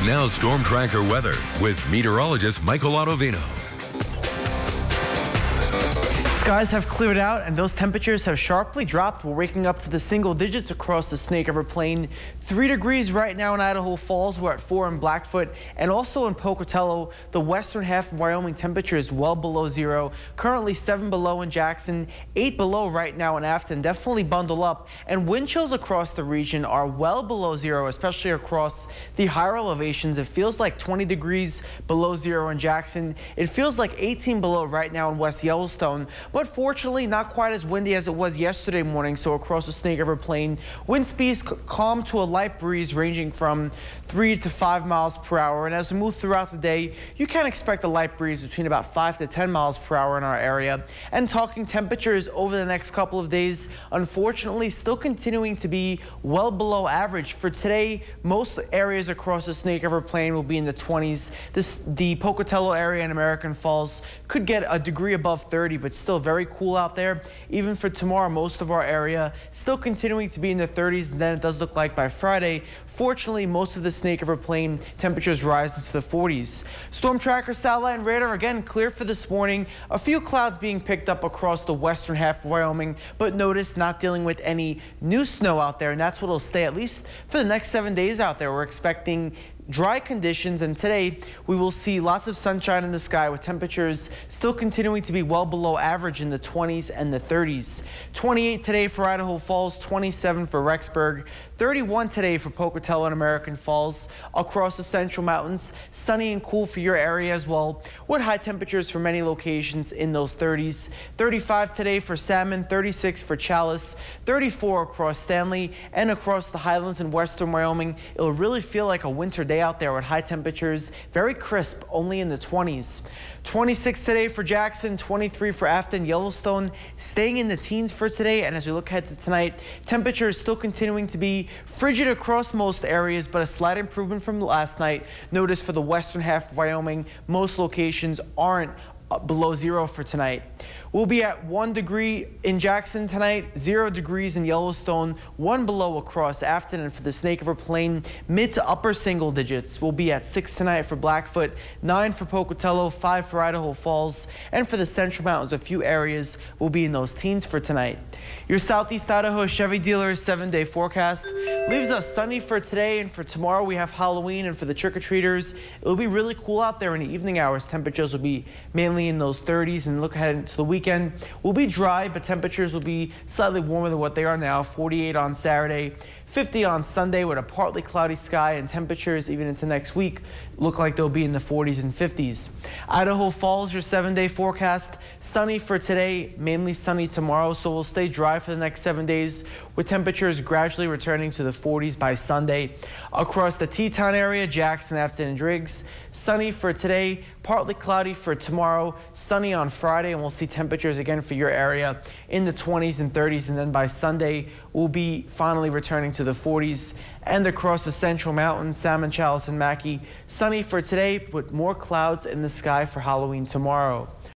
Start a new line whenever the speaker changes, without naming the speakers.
And now Storm Tracker weather with meteorologist Michael Autovino.
Skies have cleared out and those temperatures have sharply dropped. We're waking up to the single digits across the Snake River Plain. Three degrees right now in Idaho Falls. We're at four in Blackfoot and also in Pocatello. The western half of Wyoming temperature is well below zero. Currently seven below in Jackson, eight below right now in Afton. Definitely bundle up. And wind chills across the region are well below zero, especially across the higher elevations. It feels like 20 degrees below zero in Jackson. It feels like 18 below right now in West Yellowstone. But fortunately, not quite as windy as it was yesterday morning. So across the Snake River Plain, wind speeds calm to a light breeze ranging from 3 to 5 miles per hour. And as we move throughout the day, you can expect a light breeze between about 5 to 10 miles per hour in our area. And talking temperatures over the next couple of days, unfortunately, still continuing to be well below average. For today, most areas across the Snake River Plain will be in the 20s. This, the Pocatello area in American Falls could get a degree above 30, but still very cool out there. Even for tomorrow, most of our area still continuing to be in the 30s. And then it does look like by Friday, fortunately, most of the Snake River Plain temperatures rise into the 40s. Storm tracker satellite and radar again clear for this morning. A few clouds being picked up across the western half of Wyoming, but notice not dealing with any new snow out there. And that's what will stay at least for the next seven days out there. We're expecting dry conditions and today we will see lots of sunshine in the sky with temperatures still continuing to be well below average in the 20s and the 30s. 28 today for Idaho Falls, 27 for Rexburg, 31 today for Pocatello and American Falls. Across the Central Mountains, sunny and cool for your area as well, with high temperatures for many locations in those 30s. 35 today for Salmon, 36 for Challis, 34 across Stanley and across the highlands in western Wyoming. It'll really feel like a winter day out there with high temperatures, very crisp, only in the 20s. 26 today for Jackson, 23 for Afton, Yellowstone, staying in the teens for today. And as we look ahead to tonight, temperatures still continuing to be frigid across most areas, but a slight improvement from last night. Notice for the western half of Wyoming, most locations aren't below zero for tonight. We'll be at one degree in Jackson tonight, zero degrees in Yellowstone, one below across Afton, and for the Snake River Plain, mid to upper single digits. We'll be at six tonight for Blackfoot, nine for Pocatello, five for Idaho Falls, and for the Central Mountains, a few areas will be in those teens for tonight. Your Southeast Idaho Chevy dealer's seven-day forecast leaves us sunny for today, and for tomorrow we have Halloween, and for the trick-or-treaters, it'll be really cool out there in the evening hours. Temperatures will be mainly in those 30s, and look ahead into the weekend We'll be dry, but temperatures will be slightly warmer than what they are now. 48 on Saturday, 50 on Sunday with a partly cloudy sky and temperatures even into next week look like they'll be in the 40s and 50s. Idaho Falls, your seven day forecast. Sunny for today, mainly sunny tomorrow, so we'll stay dry for the next seven days with temperatures gradually returning to the 40s by Sunday. Across the Teton area, Jackson, Afton, and Driggs, sunny for today, partly cloudy for tomorrow, sunny on Friday, and we'll see temperatures again for your area in the 20s and 30s, and then by Sunday, we'll be finally returning to the 40s and across the central mountains, Salmon, Challis, and Mackay. Sunny for today, but more clouds in the sky for Halloween tomorrow.